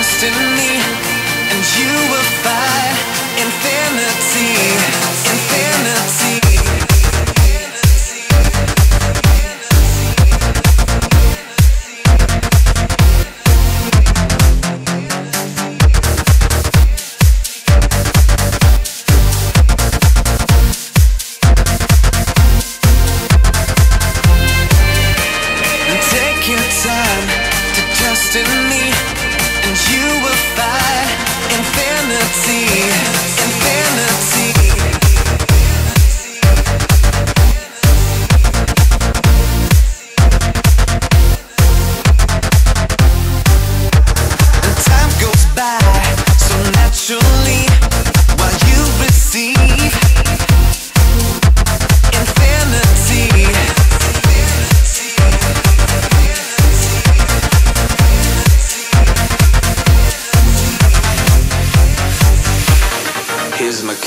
me, and you will find infinity.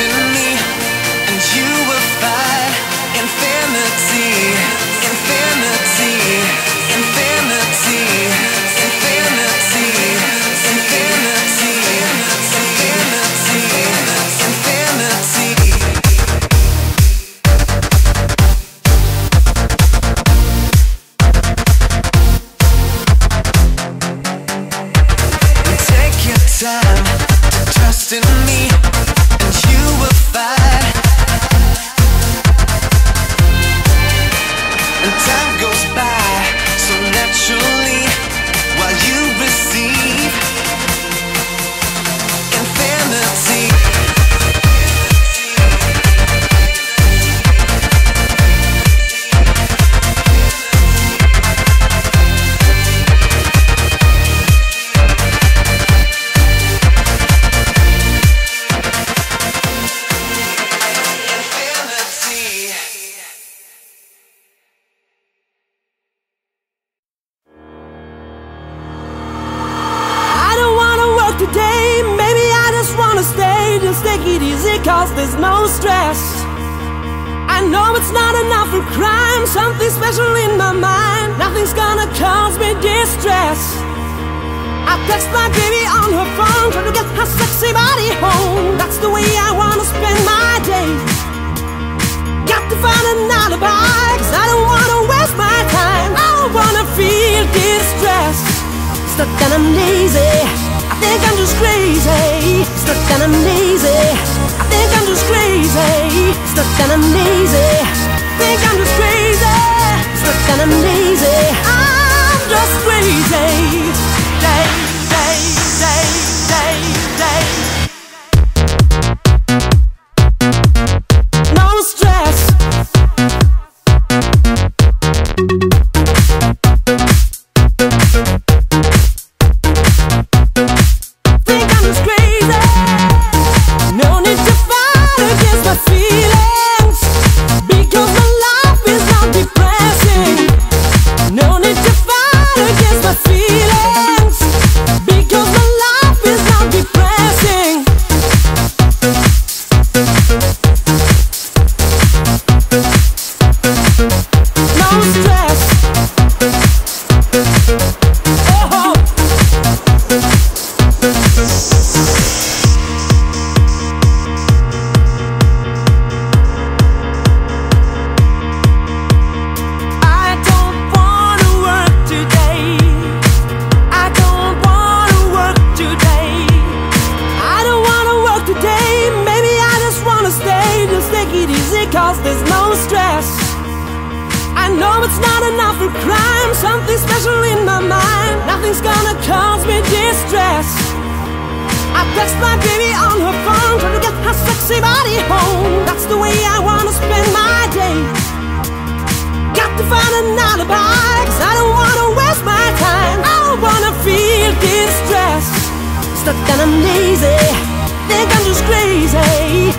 me, and you will find infinity, infinity, infinity, infinity, infinity, infinity, infinity. Take your time trust in me, cause there's no stress. I know it's not enough for crime, something special in my mind. Nothing's gonna cause me distress. I text my baby on her phone, trying to get her sexy body home. That's the way I wanna spend my day. Got to find an alibi, cause I don't wanna waste my time. I don't wanna feel distressed. Stuck and I'm lazy. I think I'm just crazy. Stuck and I'm lazy. I think I'm just crazy. Stuck and I'm lazy. Think I'm just crazy. Stuck and I'm lazy. I'm just crazy. it's not enough for crime. Something special in my mind. Nothing's gonna cause me distress. I text my baby on her phone Trying to get her sexy body home. That's the way I wanna spend my day. Got to find an alibi Cause I don't wanna waste my time. I don't wanna feel distressed. Stuck and I'm lazy Think I'm just crazy.